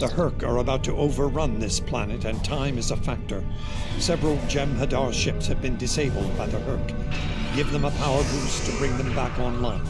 The Hur'q are about to overrun this planet, and time is a factor. Several Jem'Hadar ships have been disabled by the Hur'q. Give them a power boost to bring them back online.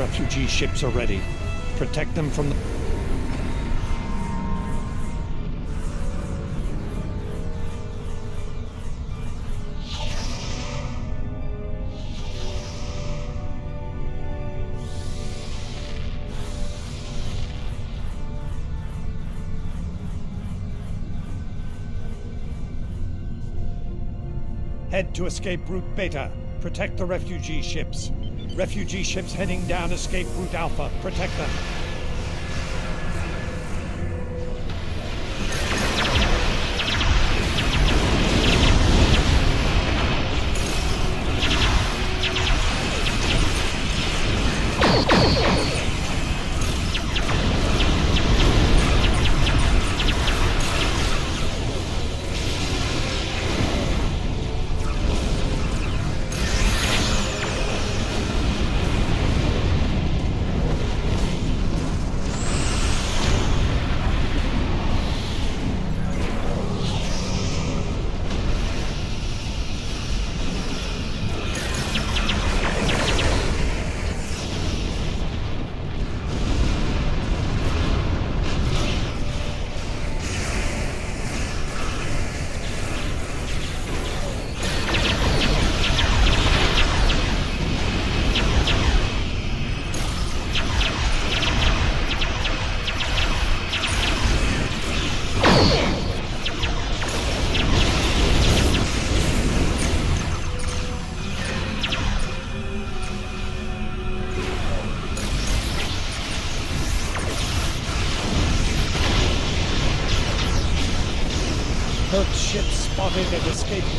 Refugee ships are ready. Protect them from the... Head to escape route Beta. Protect the refugee ships. Refugee ships heading down escape route Alpha. Protect them.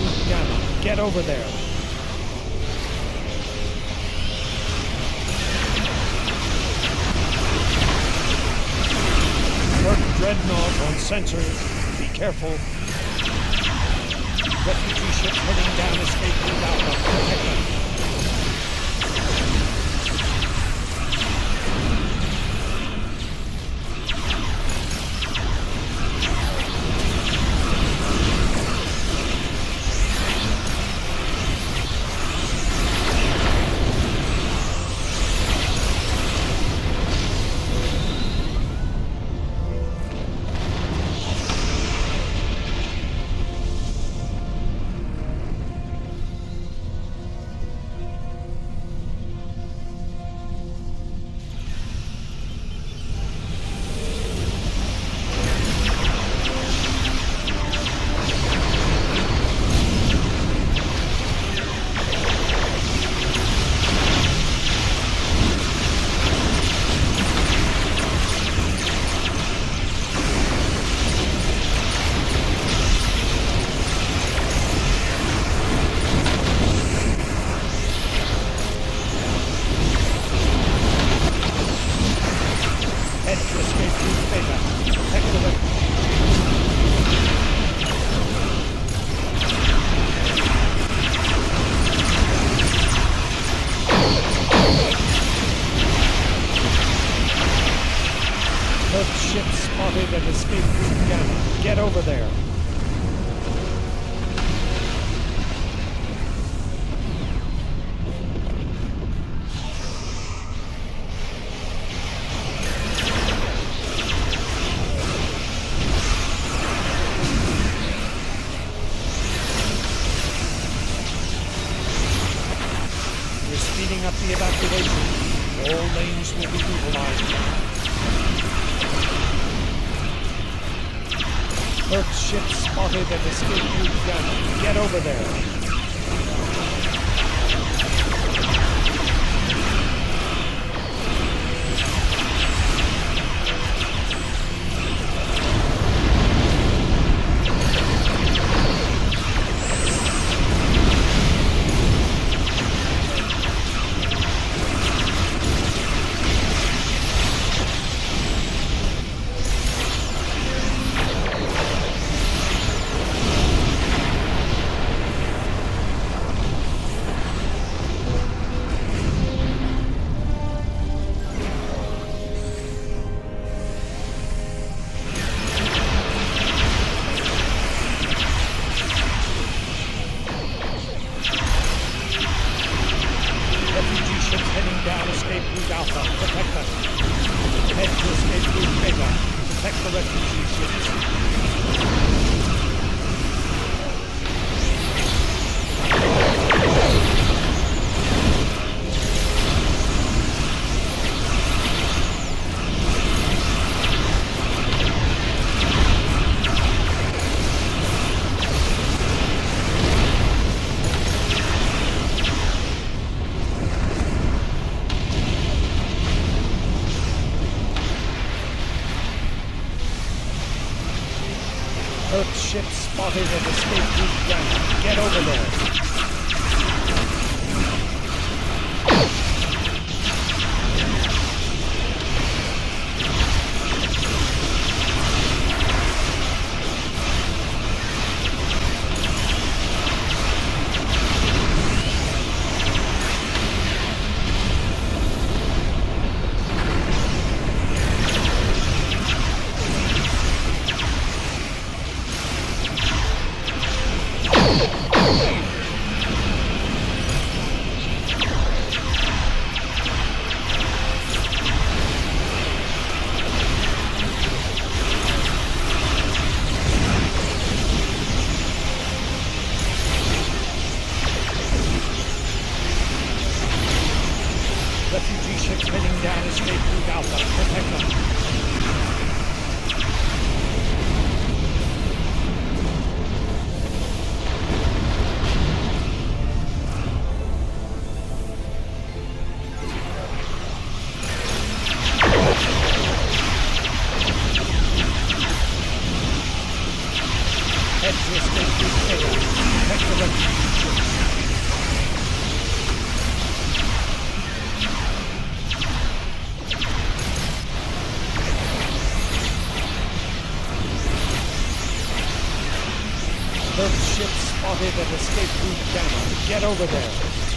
Escape. Get over there. Hur'q dreadnought on sensors. Be careful. Refugee ship heading down escape route Protect them. Hur'q ship spotted at escape route. Get over there. Earth ship spotted and escape route Gamma. Get over there.